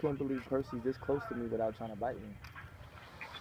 can't believe Percy's this close to me without trying to bite me.